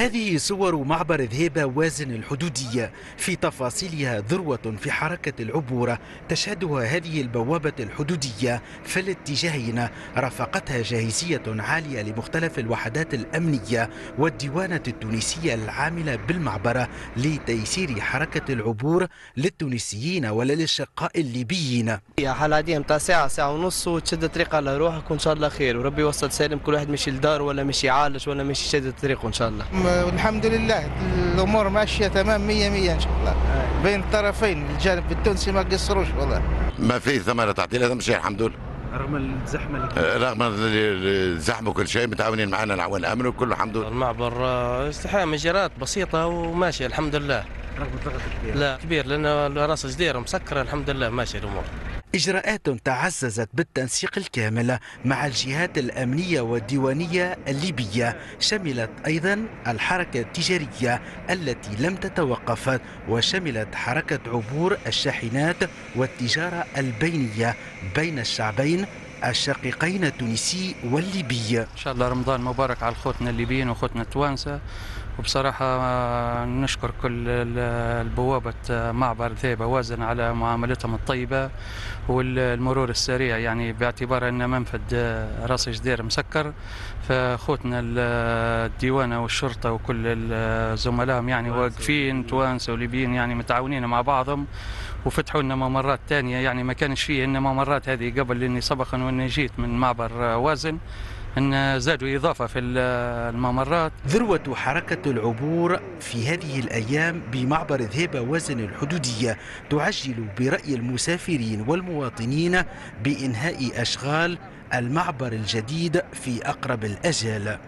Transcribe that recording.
هذه صور معبر ذهيبة وازن الحدودية في تفاصيلها ذروة في حركة العبور تشهدها هذه البوابة الحدودية في الاتجاهين. رافقتها جاهزية عالية لمختلف الوحدات الأمنية والديوانة التونسية العاملة بالمعبر لتيسير حركة العبور للتونسيين ولا للشقاء الليبيين. حالة عادية متاع ساعة ساعة ونص وتشد طريق على روحك وإن شاء الله خير. وربي يوصل سالم كل واحد مشي لدار ولا مشي يعالج ولا مشي يشد طريقه إن شاء الله. والحمد لله الأمور ماشيه تمام 100 100 ان شاء الله. بين الطرفين الجانب التونسي ما قصروش والله. ما في ثمرة تعطيل هذا مش الحمد لله رغم الزحمة اللي رغم الزحمه وكل شيء متعاونين معنا العوان امن وكله الحمد لله المعبر آه، استحام مجرات بسيطة وماشية الحمد لله. رغم الضغط الكبير. لا كبير لأن راس جدير مسكرة الحمد لله ماشية الأمور. إجراءات تعززت بالتنسيق الكامل مع الجهات الأمنية والديوانية الليبية شملت أيضا الحركة التجارية التي لم تتوقف وشملت حركة عبور الشاحنات والتجارة البينية بين الشعبين الشقيقين التونسي والليبي. إن شاء الله رمضان مبارك على خوتنا الليبيين وخوتنا التوانسة. وبصراحة نشكر كل ال- البوابة معبر ذيبة وازن على معاملتهم الطيبة والمرور السريع. يعني باعتبار أن منفذ رأس جدير مسكر فخوتنا ال- الديوانة والشرطة وكل زملائهم يعني واقفين توانسة وليبيين يعني متعاونين مع بعضهم. وفتحوا لنا ممرات تانية يعني ما كانش فيه إن ممرات هذه قبل إني سبقا وإني جيت من معبر وازن إن زادوا إضافة في ال- الممرات. ذروة حركة العبور في هذه الأيام بمعبر ذهيبة وزن الحدودية تعجل برأي المسافرين والمواطنين بإنهاء أشغال المعبر الجديد في أقرب الأجال